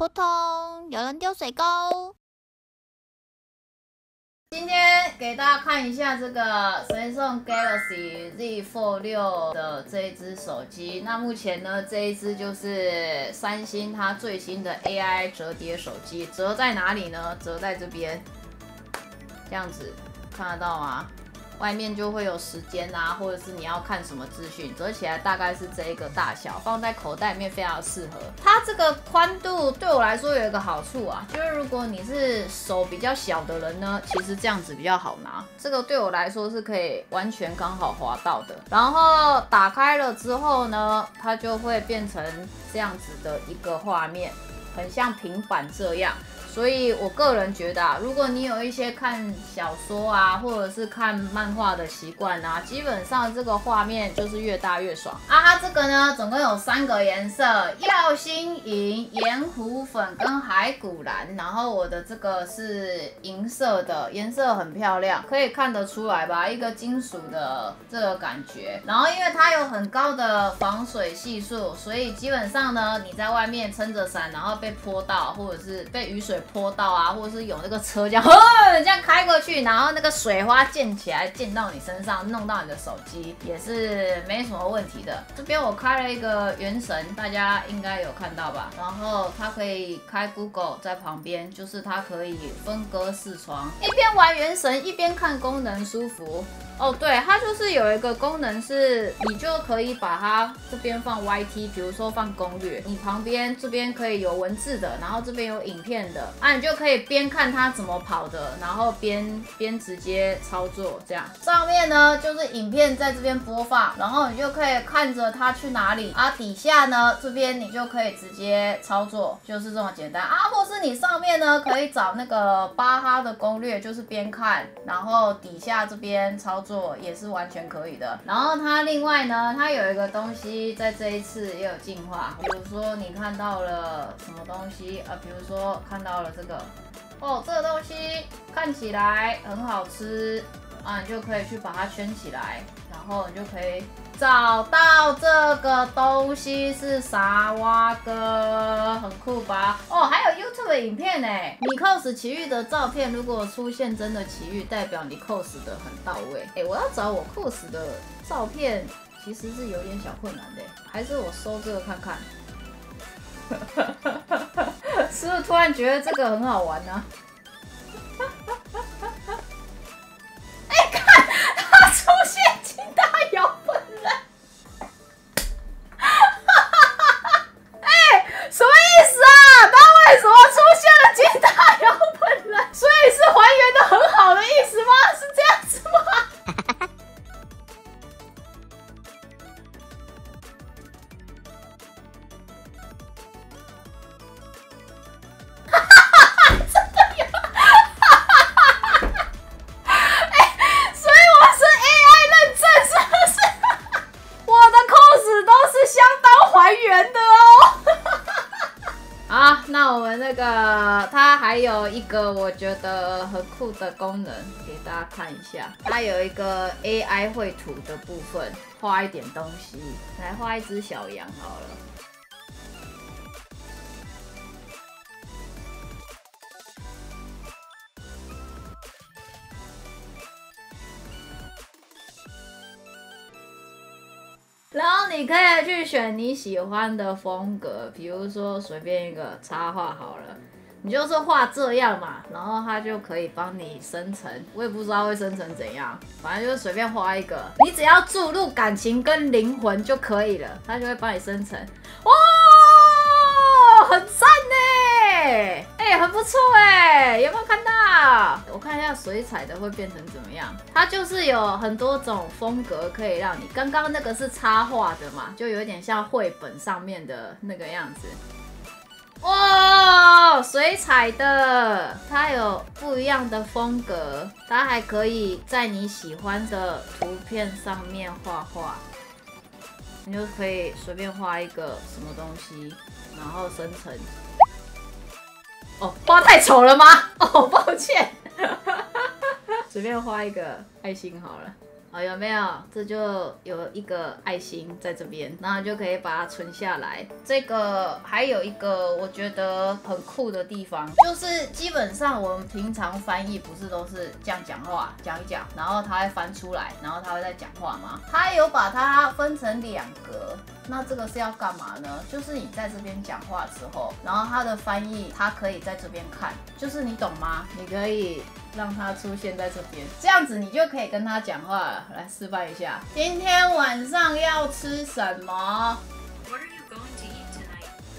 扑通，有人丢水沟。今天给大家看一下这个 Samsung Galaxy Z Fold 6的这一只手机。那目前呢，这一只就是三星它最新的 AI 折叠手机。折在哪里呢？折在这边，这样子看得到吗？外面就会有时间啊，或者是你要看什么资讯，折起来大概是这一个大小，放在口袋里面非常适合。它这个宽度对我来说有一个好处啊，就是如果你是手比较小的人呢，其实这样子比较好拿。这个对我来说是可以完全刚好滑到的。然后打开了之后呢，它就会变成这样子的一个画面，很像平板这样。所以，我个人觉得啊，如果你有一些看小说啊，或者是看漫画的习惯啊，基本上这个画面就是越大越爽啊。它这个呢，总共有三个颜色：耀星银、盐湖粉跟海古蓝。然后我的这个是银色的，颜色很漂亮，可以看得出来吧？一个金属的这个感觉。然后因为它有很高的防水系数，所以基本上呢，你在外面撑着伞，然后被泼到，或者是被雨水。坡道啊，或者是有那个车这样，这样开过去，然后那个水花溅起来，溅到你身上，弄到你的手机，也是没什么问题的。这边我开了一个原神，大家应该有看到吧？然后它可以开 Google 在旁边，就是它可以分割视窗，一边玩原神一边看功能，舒服。哦，对，它就是有一个功能是，你就可以把它这边放 YT，比如说放攻略，你旁边这边可以有文字的，然后这边有影片的，啊，你就可以边看它怎么跑的，然后边边直接操作这样。上面呢就是影片在这边播放，然后你就可以看着它去哪里啊。底下呢这边你就可以直接操作，就是这么简单啊。或是你上面呢可以找那个巴哈的攻略，就是边看，然后底下这边操作。也是完全可以的。然后它另外呢，它有一个东西在这一次也有进化，比如说你看到了什么东西啊？比如说看到了这个，哦，这个东西看起来很好吃啊，你就可以去把它圈起来，然后你就可以找到这个东西是啥哇哥，很酷吧？哦，还有 YouTube 影片呢，你 cos 奇遇的照片，如果出现真的奇遇，代表你 cos 的很到位。哎，我要找我 cos 的照片，其实是有点小困难的，还是我搜这个看看。是不是突然觉得这个很好玩呢？那个，它还有一个我觉得很酷的功能，给大家看一下。它有一个 AI 绘图的部分，画一点东西，来画一只小羊好了。然后你可以去选你喜欢的风格，比如说随便一个插画好了，你就是画这样嘛，然后它就可以帮你生成。我也不知道会生成怎样，反正就是随便画一个，你只要注入感情跟灵魂就可以了，它就会帮你生成。哇！很赞呢，哎，很不错哎，有没有看到？我看一下水彩的会变成怎么样？它就是有很多种风格可以让你。刚刚那个是插画的嘛，就有点像绘本上面的那个样子。哇，水彩的，它有不一样的风格，它还可以在你喜欢的图片上面画画。你就可以随便画一个什么东西，然后生成。哦，花太丑了吗？哦，抱歉。随便画一个爱心好了。哦，有没有？这就有一个爱心在这边，然后就可以把它存下来。这个还有一个我觉得很酷的地方，就是基本上我们平常翻译不是都是这样讲话，讲一讲，然后它会翻出来，然后它会再讲话吗？它有把它分成两格。那这个是要干嘛呢？就是你在这边讲话之后，然后它的翻译它可以在这边看，就是你懂吗？你可以。让它出现在这边，这样子你就可以跟他讲话了。来示范一下，今天晚上要吃什么？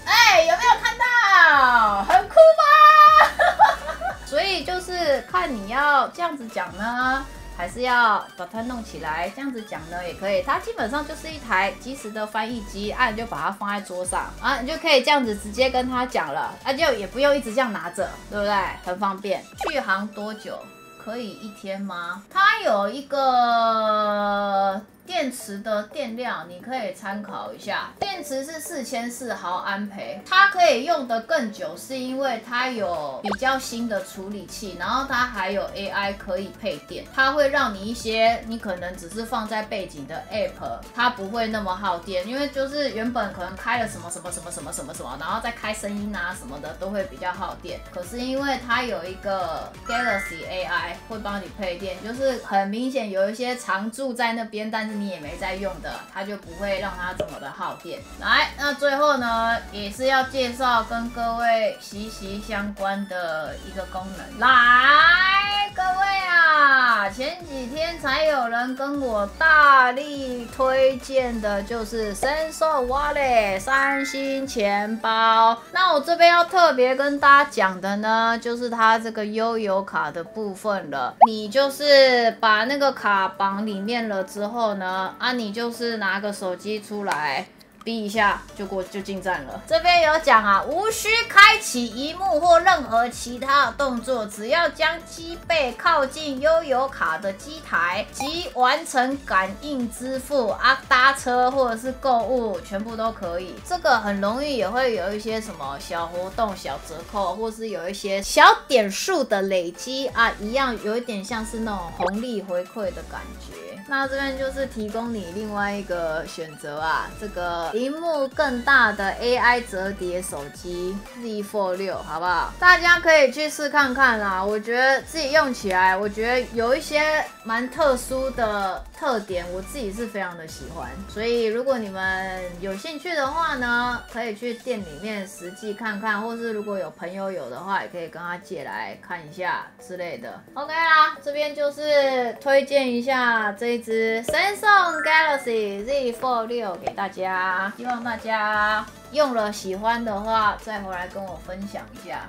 哎，有没有看到？很酷吧？所以就是看你要这样子讲呢。还是要把它弄起来，这样子讲呢也可以。它基本上就是一台即时的翻译机，按就把它放在桌上啊，你就可以这样子直接跟他讲了，啊就也不用一直这样拿着，对不对？很方便。续航多久？可以一天吗？它有一个。电池的电量你可以参考一下，电池是四千四毫安培，它可以用的更久，是因为它有比较新的处理器，然后它还有 AI 可以配电，它会让你一些你可能只是放在背景的 App，它不会那么耗电，因为就是原本可能开了什么什么什么什么什么什么，然后再开声音啊什么的都会比较耗电，可是因为它有一个 Galaxy AI 会帮你配电，就是很明显有一些常驻在那边，但。你也没在用的，它就不会让它怎么的耗电。来，那最后呢，也是要介绍跟各位息息相关的一个功能。来，各位啊，啊前几天才有人跟我大力推荐的，就是 Sensor Wallet 三星钱包。那我这边要特别跟大家讲的呢，就是它这个悠游卡的部分了。你就是把那个卡绑里面了之后呢。啊，你就是拿个手机出来。逼一下就过就进站了。这边有讲啊，无需开启一幕或任何其他动作，只要将机背靠近悠游卡的机台即完成感应支付啊，搭车或者是购物全部都可以。这个很容易也会有一些什么小活动、小折扣，或是有一些小点数的累积啊，一样有一点像是那种红利回馈的感觉。那这边就是提供你另外一个选择啊，这个。屏幕更大的 AI 折叠手机 Z Fold 六，好不好？大家可以去试看看啦。我觉得自己用起来，我觉得有一些蛮特殊的特点，我自己是非常的喜欢。所以如果你们有兴趣的话呢，可以去店里面实际看看，或是如果有朋友有的话，也可以跟他借来看一下之类的。OK 啦，这边就是推荐一下这一支 Samsung Galaxy Z Fold 六给大家。希望大家用了喜欢的话，再回来跟我分享一下。